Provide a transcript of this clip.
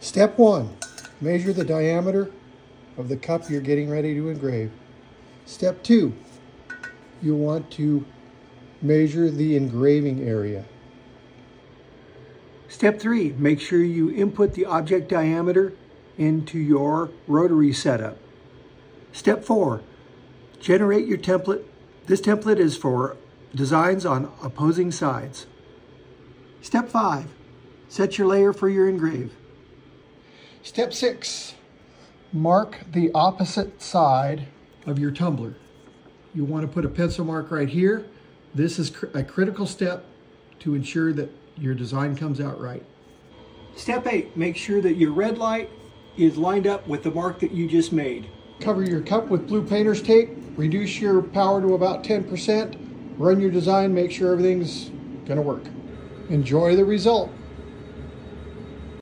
Step one, measure the diameter of the cup you're getting ready to engrave. Step two, you want to measure the engraving area. Step three, make sure you input the object diameter into your rotary setup. Step four, generate your template. This template is for designs on opposing sides. Step five, set your layer for your engrave. Step six, mark the opposite side of your tumbler. You want to put a pencil mark right here. This is cr a critical step to ensure that your design comes out right. Step eight, make sure that your red light is lined up with the mark that you just made. Cover your cup with blue painter's tape, reduce your power to about 10%, run your design, make sure everything's gonna work. Enjoy the result.